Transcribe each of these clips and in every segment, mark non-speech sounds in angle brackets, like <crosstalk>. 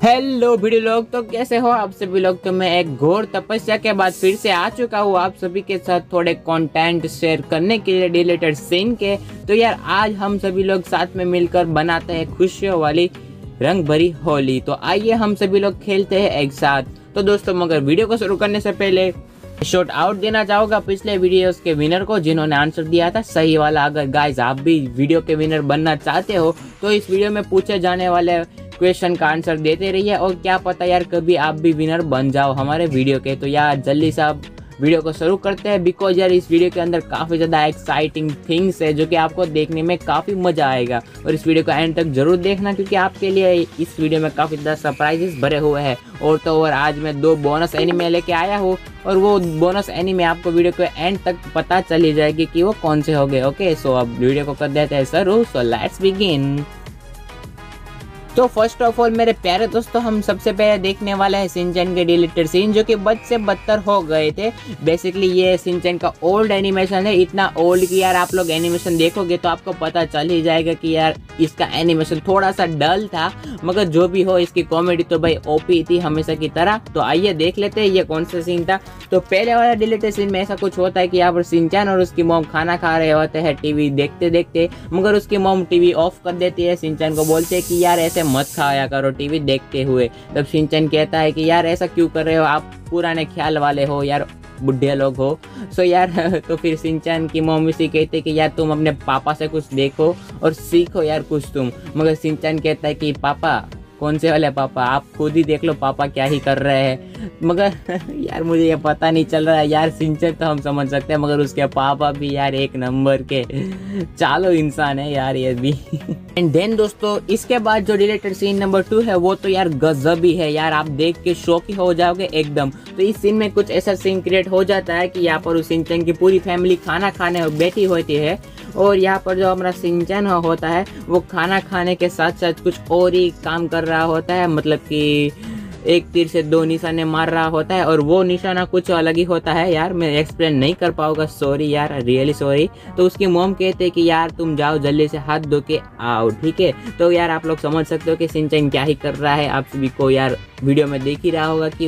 Hello video लोग तो कैसे हो आप सभी लोग? तो मैं एक घोर तपस्या के बाद फिर से आ चुका हूँ आप सभी के साथ थोड़े कंटेंट शेयर करने के लिए डिलेटेड सीन के। तो यार, आज हम सभी लोग साथ में मिलकर बनाते हैं खुशियों वाली रंग भरी होली। तो आइए हम सभी लोग खेलते हैं एक साथ। तो दोस्तों, मगर वीडियो को शुरू करने से पहले शॉर्ट आउट देना चाहूँगा पिछले वीडियोस के विनर को, जिन्होंने आंसर दिया था। सही वाला, अगर गाइस आप भी वीडियो के विनर बनना चाहते हो तो इस वीडियो में पूछे जाने वाले क्वेश्चन का आंसर देते रहिए और क्या पता यार कभी आप भी विनर बन जाओ हमारे वीडियो के। तो यार, जल्दी से आप वीडियो को शुरू करते हैं बिकॉज़ यार इस वीडियो के अंदर काफ़ी ज़्यादा एक्साइटिंग थिंग्स है जो कि आपको देखने में काफ़ी मज़ा आएगा। और इस वीडियो को एंड तक ज़रूर देखना क्योंकि आपके लिए इस वीडियो में काफ़ी ज़्यादा सरप्राइजेस भरे हुए हैं। और तो और आज मैं दो बोनस एनिमे लेके आया हूँ और वो बोनस एनिमे आपको वीडियो के एंड तक पता चली जाएगी कि वो कौन से हो गए। ओके सो अब वीडियो को कर देते हैं सर सो लेट्स बिगिन तो फ़र्स्ट ऑफ़ ऑल मेरे प्यारे दोस्तों, हम सबसे पहले देखने वाले हैं सिंचन के डिलीटेड सीन जो कि बद से बदतर हो गए थे। बेसिकली ये सिंचन का ओल्ड एनिमेशन है। इतना ओल्ड कि यार, आप लोग एनिमेशन देखोगे तो आपको पता चल ही जाएगा कि यार, इसका एनिमेशन थोड़ा सा डल था। मगर जो भी हो, इसकी कॉमेडी तो भाई ओपी थी हमेशा की तरह। तो आइए देख लेते हैं ये कौन सा सीन था। तो पहले वाला डिलीटेड सीन में ऐसा कुछ होता है कि यहाँ पर सिंचन और उसकी मोम खाना खा रहे होते हैं टीवी देखते देखते मगर उसकी मोम टीवी ऑफ़ कर देती है। सिंचन को बोलते हैं कि यार, ऐसे मत खाया करो टीवी देखते हुए। तब सिंचन कहता है कि, यार, ऐसा क्यों कर रहे हो? आप पुराने ख्याल वाले हो, यार बुढ़े लोग हो। सो यार <laughs> तो फिर सिंचन की मम्मी से कहते कि, यार, तुम अपने पापा से कुछ देखो और सीखो यार कुछ तुम। मगर सिंचन कहता है कि, पापा, कौन से वाले पापा? आप खुद ही देख लो पापा क्या ही कर रहे हैं। मगर, <laughs> यार, मुझे ये पता नहीं चल रहा है। यार, सिंचन तो हम समझ सकते हैं, मगर उसके पापा भी, यार, एक नंबर के। <laughs> चालो इंसान है यार ये भी। एंड देन दोस्तों, इसके बाद जो रिलेटेड सीन नंबर टू है, वो तो यार गजब ही है। यार, आप देख के शौक ही हो जाओगे एकदम। तो इस सीन में कुछ ऐसा सीन क्रिएट हो जाता है कि यहाँ पर उस सिंचन की पूरी फैमिली खाना खाने बैठी होती है। और यहाँ पर जो हमारा सिंचन होता है, वो खाना खाने के साथ साथ कुछ और ही काम कर रहा होता है। मतलब कि एक तीर से दो निशाने मार रहा होता है और वो निशाना कुछ अलग ही होता है। यार, मैं एक्सप्लेन नहीं कर पाऊँगा। सॉरी यार रियली सॉरी तो उसकी मोम कहते हैं कि यार, तुम जाओ जल्दी से हाथ धो के आओ, ठीक है? तो यार, आप लोग समझ सकते हो कि सिंचन क्या ही कर रहा है। आप सभी को यार वीडियो में देख ही रहा होगा कि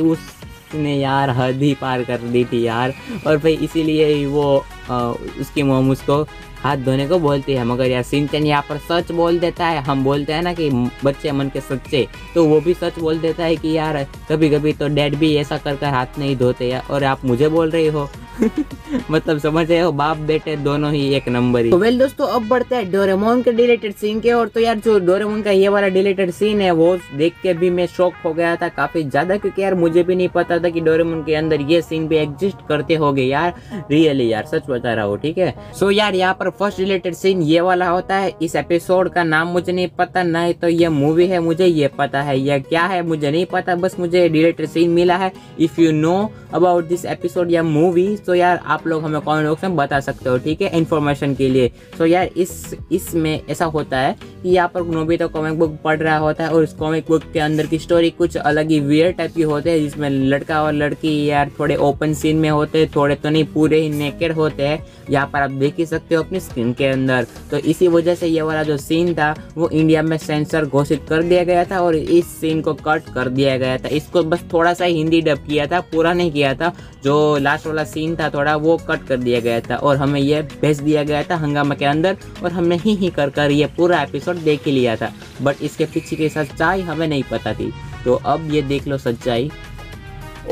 उसने यार हद ही पार कर दी थी यार। और भाई इसीलिए वो आ, उसकी मोम उसको हाथ धोने को बोलती है। मगर यार सिंचन यहाँ पर सच बोल देता है। हम बोलते हैं ना कि बच्चे मन के सच्चे तो वो भी सच बोल देता है कि यार कभी कभी तो डैड भी ऐसा कर कर हाथ नहीं धोते और आप मुझे बोल रही हो? <laughs> मतलब समझ रहे हो? बाप बेटे दोनों ही एक नंबर ही। तो वेल दोस्तों, अब बढ़ते हैं डोरेमोन के डिलेटेड सीन के और तो यार जो डोरेमोन का ये वाला डिलेटेड सीन है, वो देख के भी मैं शॉक हो गया था काफ़ी ज़्यादा क्योंकि यार मुझे भी नहीं पता था कि डोरेमोन के अंदर ये सीन भी एग्जिस्ट करते हो यार। रियली यार, सच बता रहा हूँ, ठीक है? सो यार, यहाँ पर फ़र्स्ट रिलेटेड सीन ये वाला होता है। इस एपिसोड का नाम मुझे नहीं पता, ना तो ये मूवी है, मुझे ये पता है। यह क्या है, मुझे नहीं पता, बस मुझे रिलेटेड सीन मिला है। If you know about this episode या मूवी तो यार आप लोग हमें कॉमेंट बॉक्स में बता सकते हो, ठीक है इन्फॉर्मेशन के लिए। तो यार इस, इसमें ऐसा होता है कि यहाँ पर नोबी तो कॉमिक बुक पढ़ रहा होता है और उस कॉमिक बुक के अंदर की स्टोरी कुछ अलग ही वियर टाइप की होते हैं, जिसमें लड़का और लड़की यार थोड़े ओपन सीन में होते हैं, थोड़े तो नहीं, पूरे ही नेकेड होते हैं। यहाँ पर आप देख ही सकते हो अपनी स्क्रीन के अंदर। तो इसी वजह से ये वाला जो सीन था, वो इंडिया में सेंसर घोषित कर दिया गया था और इस सीन को कट कर दिया गया था। इसको बस थोड़ा सा हिंदी डब किया था, पूरा नहीं किया था, जो लास्ट वाला सीन था थोड़ा वो कट कर दिया गया था और हमें यह भेज दिया गया था हंगामा के अंदर और हमने ही ही कर कर ये पूरा एपिसोड देख ही लिया था। बट इसके पीछे की सच्चाई हमें नहीं पता थी। तो अब ये देख लो सच्चाई।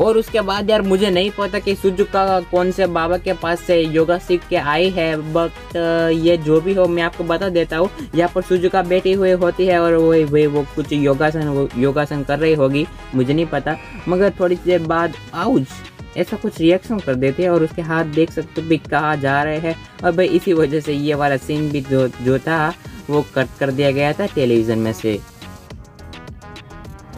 और उसके बाद यार मुझे नहीं पता कि सुजुका कौन से बाबा के पास से योगा सीख के आई है बट ये जो भी हो मैं आपको बता देता हूँ यहाँ पर सुजुका बैठी हुई होती है और वो वो, वो कुछ योगासन वो योगासन कर रही होगी मुझे नहीं पता। मगर थोड़ी देर बाद आउज ऐसा कुछ रिएक्शन कर देते हैं और उसके हाथ देख सकते हो भी कहाँ जा रहे हैं। और भाई इसी वजह से ये वाला सीन भी जो जो था, वो कट कर दिया गया था टेलीविज़न में से।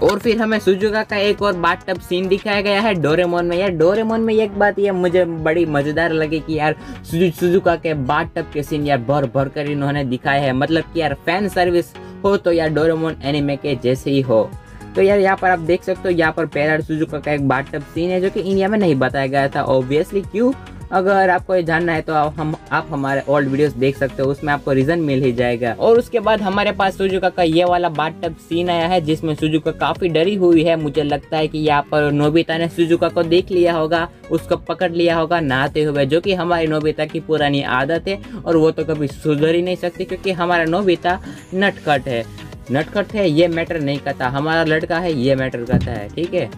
और फिर हमें सुजुका का एक और बाट टब सीन दिखाया गया है डोरेमोन में। यार डोरेमोन में एक बात ये मुझे बड़ी मज़ेदार लगी कि यार सुजुका के बाट टब के सीन यार भर भर कर इन्होंने दिखाए हैं। मतलब कि यार फ़ैन सर्विस हो तो यार डोरेमोन एनिमे के जैसे ही हो। तो यार यहाँ पर आप देख सकते हो, यहाँ पर पैराड सुजुका का एक टब सीन है जो कि इंडिया में नहीं बताया गया था ऑब्वियसली क्यों? अगर आपको ये जानना है तो आप हम, आप हमारे ओल्ड वीडियोस देख सकते हो, उसमें आपको रीजन मिल ही जाएगा। और उसके बाद हमारे पास सुजुका का ये वाला बाट सीन आया है, जिसमें सुजुका काफ़ी डरी हुई है। मुझे लगता है कि यहाँ पर नोबिता ने सुजुका को देख लिया होगा, उसको पकड़ लिया होगा नहाते हुए, जो कि हमारी नोबिता की पुरानी आदत है, और वो तो कभी सुधर ही नहीं सकती क्योंकि हमारा नोबिता नटखट है। नटखट है, ये मैटर नहीं करता। हमारा लड़का है, ये मैटर करता है, ठीक है?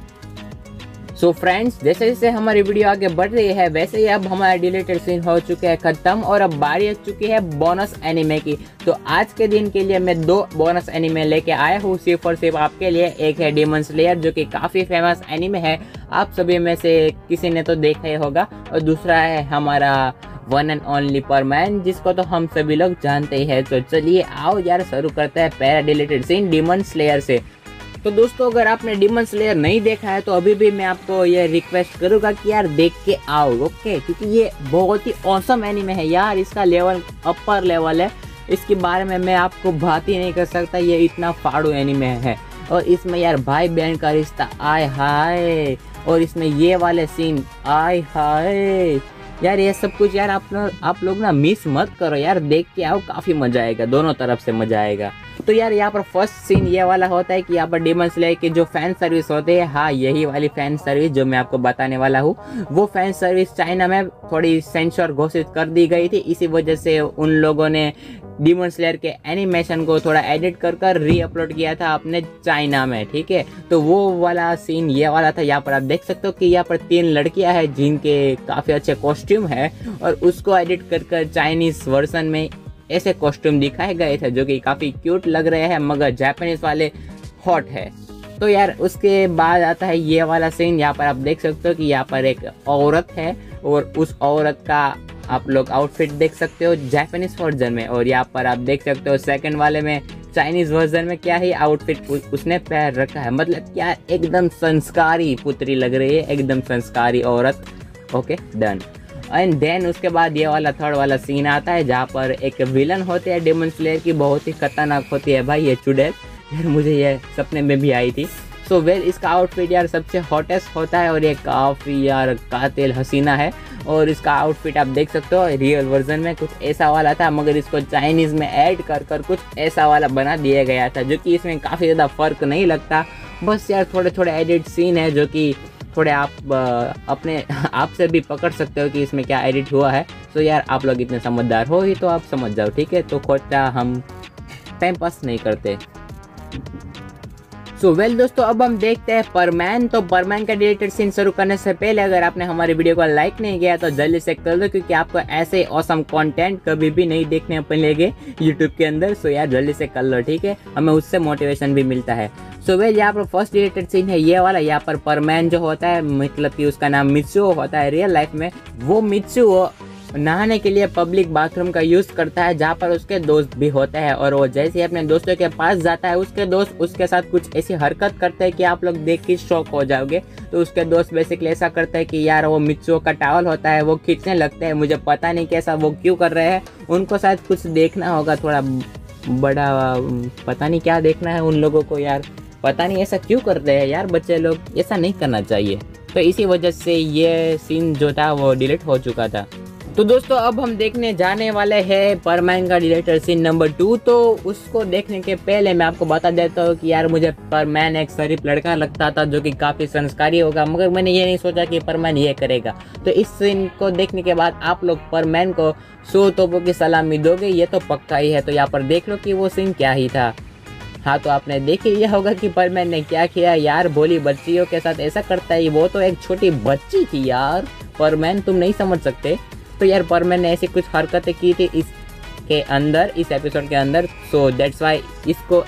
सो फ्रेंड्स जैसे जैसे हमारी वीडियो आगे बढ़ रही है, वैसे ही अब हमारा डिलीटेड सीन हो चुके हैं खत्म और अब बारी आ चुकी है बोनस एनिमे की। तो आज के दिन के लिए मैं दो बोनस एनिमे लेके आया हूँ, सिर्फ़ और सिर्फ़ आपके लिए। एक है डिमंस लेयर जो कि काफ़ी फ़ेमस एनिमे है। आप सभी में से किसी ने तो देखा ही होगा। और दूसरा है हमारा वन एंड ओनली पर मैन जिसको तो हम सभी लोग जानते ही है। तो चलिए आओ यार, शुरू करते हैं पैरा डिलेटेड सीन डिमन स्लेयर से। तो दोस्तों, अगर आपने डिमन स्लेयर नहीं देखा है तो अभी भी मैं आपको ये रिक्वेस्ट करूँगा कि यार देख के आओ ओके क्योंकि ये बहुत ही औसम एनिमे है यार। इसका लेवल अपर लेवल है। इसके बारे में मैं आपको बात ही नहीं कर सकता, ये इतना फाड़ू एनिमे है। और इसमें यार भाई बहन का रिश्ता आय हाय। और इसमें ये वाले सीन आय हाय। यार, ये सब कुछ यार आप आप लोग ना मिस मत करो यार, देख के आओ, काफ़ी मज़ा आएगा, दोनों तरफ़ से मज़ा आएगा। तो यार, यहाँ पर फ़र्स्ट सीन ये वाला होता है कि यहाँ पर डिमन स्लेयर के जो फ़ैन सर्विस होते हैं हाँ यही वाली फ़ैन सर्विस जो मैं आपको बताने वाला हूँ, वो फ़ैन सर्विस चाइना में थोड़ी सेंसर घोषित कर दी गई थी, इसी वजह से उन लोगों ने डिमन स्लेयर के एनिमेशन को थोड़ा एडिट कर कर री अपलोड किया था अपने चाइना में, ठीक है? तो वो वाला सीन ये वाला था, यहाँ पर आप देख सकते हो कि यहाँ पर तीन लड़कियाँ हैं जिनके काफ़ी अच्छे कॉस्ट्यूम है और उसको एडिट कर कर चाइनीज़ वर्जन में ऐसे कॉस्ट्यूम दिखाए गए थे जो कि काफ़ी क्यूट लग रहे हैं, मगर जापानीज वाले हॉट है। तो यार, उसके बाद आता है ये वाला सीन यहाँ पर आप देख सकते हो कि यहाँ पर एक औरत है और उस औरत का आप लोग आउटफिट देख सकते हो जापानीज वर्जन में और यहाँ पर आप देख सकते हो सेकंड वाले में चाइनीज़ वर्जन में क्या ही आउटफिट उसने पैर रखा है। मतलब क्या एकदम संस्कारी पुत्री लग रही है एकदम संस्कारी औरत। ओके डन एंड देन उसके बाद ये वाला थर्ड वाला सीन आता है जहाँ पर एक विलन होते हैं डेमन स्लेयर की बहुत ही खतरनाक होती है भाई ये चुड़ैल। यार मुझे ये सपने में भी आई थी। सो so, वेल well, इसका आउटफिट यार सबसे हॉटेस्ट होता है और ये काफ़ी यार कातिल हसीना है। और इसका आउटफिट आप देख सकते हो रियल वर्जन में कुछ ऐसा वाला था, मगर इसको चाइनीज़ में ऐड कर कर कुछ ऐसा वाला बना दिया गया था, जो कि इसमें काफ़ी ज़्यादा फ़र्क नहीं लगता। बस यार थोड़े थोड़े एडिट सीन है, जो कि थोड़े आप अपने <laughs> आप से भी पकड़ सकते हो कि इसमें क्या एडिट हुआ है। तो यार, आप लोग इतने समझदार हो ही तो आप समझ जाओ, ठीक है? तो खोटा हम टाइम पास नहीं करते। सो वेल दोस्तों, अब हम देखते हैं परमैन तो परमैन का डिलेटेड सीन शुरू करने से पहले अगर आपने हमारे वीडियो को लाइक नहीं किया तो जल्दी से कर दो, क्योंकि आपको ऐसे औसम कंटेंट कभी भी नहीं देखने मिलेंगे यूट्यूब के अंदर। सो यार, जल्दी से कर लो, ठीक है? हमें उससे मोटिवेशन भी मिलता है। सो वेल यहाँ पर फ़र्स्ट डिलेटेड सीन है ये वाला। यहाँ पर परमैन जो होता है मतलब कि उसका नाम मित्सु होता है रियल लाइफ में, वो मित्सु नहाने के लिए पब्लिक बाथरूम का यूज़ करता है, जहाँ पर उसके दोस्त भी होते हैं। और वो जैसे ही अपने दोस्तों के पास जाता है, उसके दोस्त उसके साथ कुछ ऐसी हरकत करते हैं कि आप लोग देख के शौक हो जाओगे। तो उसके दोस्त बेसिकली ऐसा करते हैं कि, यार, वो मिर्चों का टावल होता है, वो खींचने लगते हैं, मुझे पता नहीं कैसा, वो क्यों कर रहे हैं? उनको शायद कुछ देखना होगा, थोड़ा बड़ा, पता नहीं क्या देखना है उन लोगों को, यार, पता नहीं ऐसा क्यों कर रहे हैं, यार, बच्चे लोग, ऐसा नहीं करना चाहिए। तो इसी वजह से ये सीन जो था, वो डिलीट हो चुका था। तो दोस्तों, अब हम देखने जाने वाले हैं परमैन का डिलेक्टर सीन नंबर टू तो उसको देखने के पहले मैं आपको बता देता हूँ कि यार मुझे परमैन एक शरीफ लड़का लगता था जो कि काफ़ी संस्कारी होगा, मगर मैंने ये नहीं सोचा कि परमैन ये करेगा। तो इस सीन को देखने के बाद आप लोग परमैन को सो तोपों की सलामी दोगे, ये तो पक्का ही है। तो यहाँ पर देख लो कि वो सीन क्या ही था। हाँ तो आपने देख लिया होगा कि परमैन ने क्या किया। यार बोली बच्चियों के साथ ऐसा करता है, वो तो एक छोटी बच्ची थी यार। परमैन तुम नहीं समझ सकते। तो यार परमैन ने ऐसी कुछ हरकतें की थी इसके अंदर, इस एपिसोड के अंदर सो दैट्स वाई इसको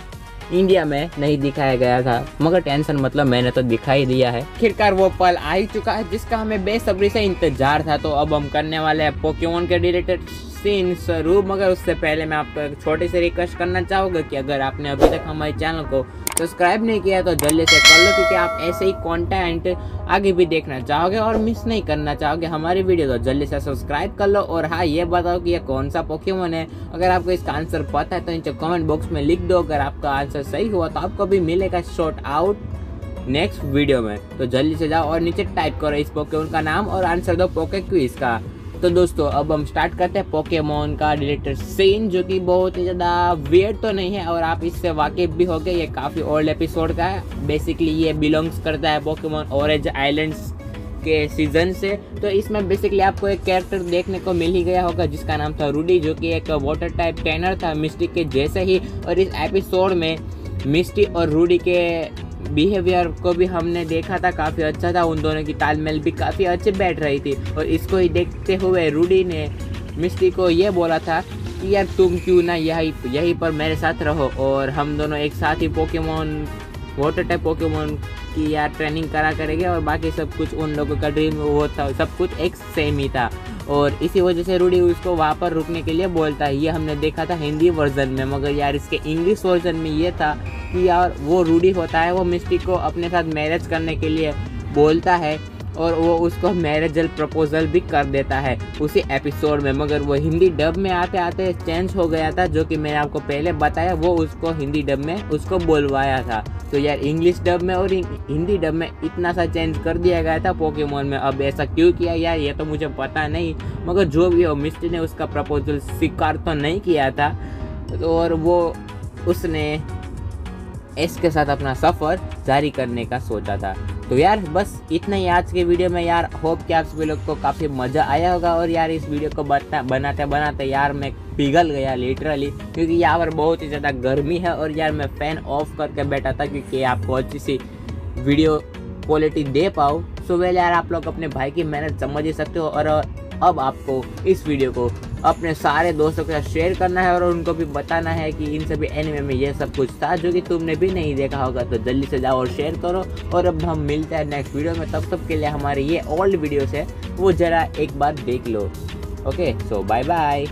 इंडिया में नहीं दिखाया गया था। मगर टेंशन मतलब मैंने तो दिखाई दिया है। आखिरकार वो पल आ ही चुका है जिसका हमें बेसब्री से इंतज़ार था। तो अब हम करने वाले हैं पोकेमोन के रिलेटेड सीन शुरू मगर उससे पहले मैं आपको एक छोटी सी रिक्वेस्ट करना चाहूँगा कि अगर आपने अभी तक हमारे चैनल को सब्सक्राइब नहीं किया तो जल्दी से कर लो, क्योंकि आप ऐसे ही कंटेंट आगे भी देखना चाहोगे और मिस नहीं करना चाहोगे हमारी वीडियो तो जल्दी से सब्सक्राइब कर लो। और हाँ ये बताओ कि ये कौन सा पोकेमोन है? अगर आपको इसका आंसर पता है तो नीचे कमेंट बॉक्स में लिख दो। अगर आपका आंसर सही हुआ तो आपको भी मिलेगा शॉर्ट आउट नेक्स्ट वीडियो में। तो जल्दी से जाओ और नीचे टाइप करो इस पोकेमोन का नाम और आंसर दो पोके क्विज का। तो दोस्तों, अब हम स्टार्ट करते हैं पोकेमोन का डिलेक्टर सीन जो कि बहुत ही ज़्यादा वेट तो नहीं है, और आप इससे वाकिफ भी हो गए। ये काफ़ी ओल्ड एपिसोड का है। बेसिकली ये बिलोंग्स करता है पोकेमोन ऑरेंज आइलैंड्स के सीज़न से। तो इसमें बेसिकली आपको एक कैरेक्टर देखने को मिल ही गया होगा, जिसका नाम था रूडी जो कि एक वाटर टाइप ट्रेनर था मिस्टी के जैसे ही। और इस एपिसोड में मिस्टी और रूडी के बिहेवियर को भी हमने देखा था, काफ़ी अच्छा था। उन दोनों की तालमेल भी काफ़ी अच्छे बैठ रही थी। और इसको ही देखते हुए रूडी ने मिस्टी को ये बोला था कि, यार, तुम क्यों ना यही, यहीं पर मेरे साथ रहो? और हम दोनों एक साथ ही पोकेमोन वाटर टाइप पोकेमोन की, यार ट्रेनिंग करा करेंगे। और बाकी सब कुछ उन लोगों का ड्रीम वो था, सब कुछ एक सेम ही था। और इसी वजह से रूडी उसको वहाँ पर रुकने के लिए बोलता है। ये हमने देखा था हिंदी वर्जन में, मगर यार इसके इंग्लिश वर्जन में ये था कि यार वो रूडी होता है, वो मिस्टी को अपने साथ मैरिज करने के लिए बोलता है। और वो उसको मैरिजल प्रपोजल भी कर देता है उसी एपिसोड में। मगर वो हिंदी डब में आते आते चेंज हो गया था, जो कि मैंने आपको पहले बताया, वो उसको हिंदी डब में उसको बोलवाया था। तो यार इंग्लिश डब में और हिंदी डब में इतना सा चेंज कर दिया गया था पोकेमोन में। अब ऐसा क्यों किया यार, ये तो मुझे पता नहीं। मगर जो भी हो मिस्टी ने उसका प्रपोजल स्वीकार तो नहीं किया था। और वो उसने इसके साथ अपना सफ़र जारी करने का सोचा था। तो यार, बस इतना ही आज के वीडियो में यार। होप कि आप सभी लोग को काफ़ी मज़ा आया होगा और यार, इस वीडियो को बता बनाते बनाते यार मैं पिघल गया लिटरली क्योंकि यहाँ पर बहुत ही ज़्यादा गर्मी है और यार मैं फ़ैन ऑफ़ करके बैठा था क्योंकि आपको अच्छी सी वीडियो क्वालिटी दे पाऊँ। सो वेल यार, आप लोग अपने भाई की मेहनत समझ ही सकते हो और अब आपको इस वीडियो को अपने सारे दोस्तों के साथ शेयर करना है और उनको भी बताना है कि इन सभी एनिमे में यह सब कुछ था जो कि तुमने भी नहीं देखा होगा। तो जल्दी से जाओ और शेयर करो और अब हम मिलते हैं नेक्स्ट वीडियो में। तब तक के लिए हमारे ये ओल्ड वीडियोस है, वो ज़रा एक बार देख लो। Okay so bye bye